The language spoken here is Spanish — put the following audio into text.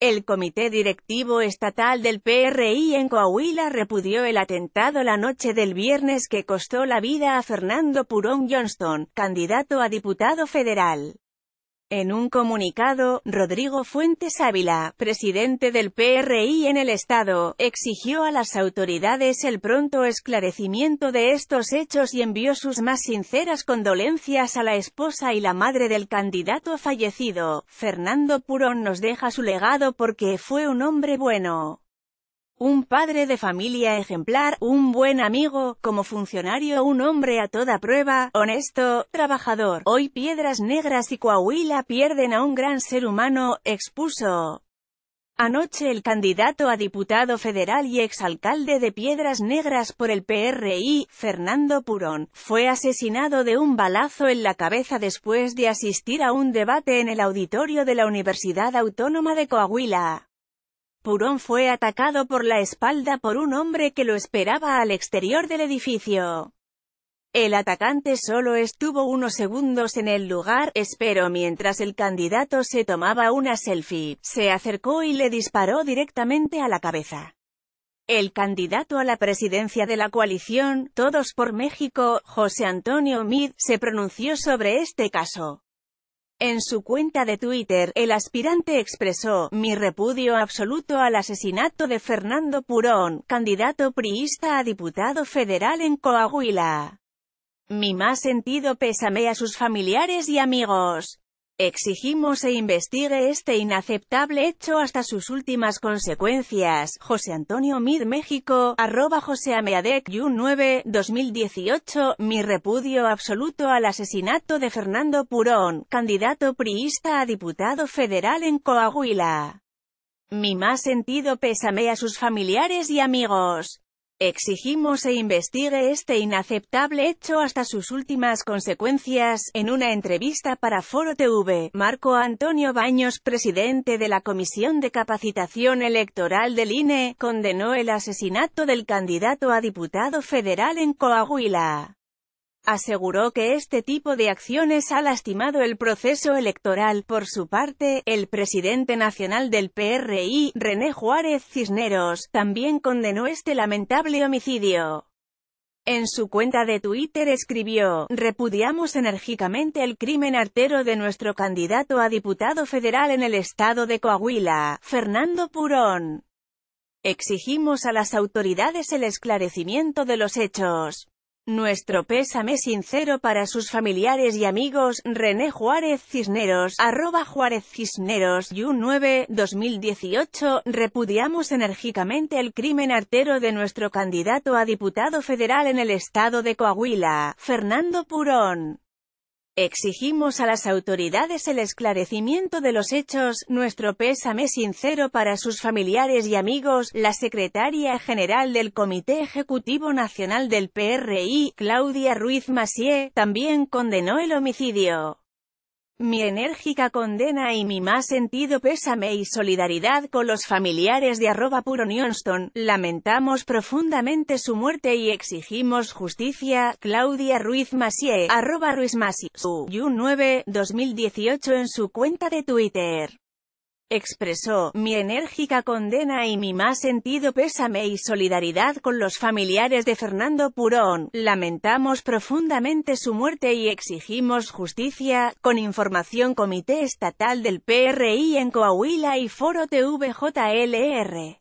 El Comité Directivo Estatal del PRI en Coahuila repudió el atentado la noche del viernes que costó la vida a Fernando Purón Johnston, candidato a diputado federal. En un comunicado, Rodrigo Fuentes Ávila, presidente del PRI en el Estado, exigió a las autoridades el pronto esclarecimiento de estos hechos y envió sus más sinceras condolencias a la esposa y la madre del candidato fallecido. Fernando Purón nos deja su legado porque fue un hombre bueno un padre de familia ejemplar, un buen amigo, como funcionario un hombre a toda prueba, honesto, trabajador. Hoy Piedras Negras y Coahuila pierden a un gran ser humano, expuso. Anoche el candidato a diputado federal y exalcalde de Piedras Negras por el PRI, Fernando Purón, fue asesinado de un balazo en la cabeza después de asistir a un debate en el auditorio de la Universidad Autónoma de Coahuila. Purón fue atacado por la espalda por un hombre que lo esperaba al exterior del edificio. El atacante solo estuvo unos segundos en el lugar, espero mientras el candidato se tomaba una selfie, se acercó y le disparó directamente a la cabeza. El candidato a la presidencia de la coalición, Todos por México, José Antonio Mid, se pronunció sobre este caso. En su cuenta de Twitter, el aspirante expresó, mi repudio absoluto al asesinato de Fernando Purón, candidato priista a diputado federal en Coahuila. Mi más sentido pésame a sus familiares y amigos. Exigimos se investigue este inaceptable hecho hasta sus últimas consecuencias. José Antonio Mid México, arroba José Ameadec, 9, 2018, mi repudio absoluto al asesinato de Fernando Purón, candidato priista a diputado federal en Coahuila. Mi más sentido pésame a sus familiares y amigos. Exigimos se investigue este inaceptable hecho hasta sus últimas consecuencias. En una entrevista para Foro TV, Marco Antonio Baños, presidente de la Comisión de Capacitación Electoral del INE, condenó el asesinato del candidato a diputado federal en Coahuila aseguró que este tipo de acciones ha lastimado el proceso electoral. Por su parte, el presidente nacional del PRI, René Juárez Cisneros, también condenó este lamentable homicidio. En su cuenta de Twitter escribió, repudiamos enérgicamente el crimen artero de nuestro candidato a diputado federal en el estado de Coahuila, Fernando Purón. Exigimos a las autoridades el esclarecimiento de los hechos. Nuestro pésame sincero para sus familiares y amigos, René Juárez Cisneros, arroba Juárez Cisneros, y 9, 2018, repudiamos enérgicamente el crimen artero de nuestro candidato a diputado federal en el estado de Coahuila, Fernando Purón. Exigimos a las autoridades el esclarecimiento de los hechos, nuestro pésame sincero para sus familiares y amigos. La secretaria general del Comité Ejecutivo Nacional del PRI, Claudia Ruiz Massieu, también condenó el homicidio. Mi enérgica condena y mi más sentido pésame y solidaridad con los familiares de arroba puro Lamentamos profundamente su muerte y exigimos justicia. Claudia Ruiz Masie, arroba Ruiz Masie, su 9, 2018 en su cuenta de Twitter expresó, mi enérgica condena y mi más sentido pésame y solidaridad con los familiares de Fernando Purón, lamentamos profundamente su muerte y exigimos justicia, con información Comité Estatal del PRI en Coahuila y Foro TVJLR.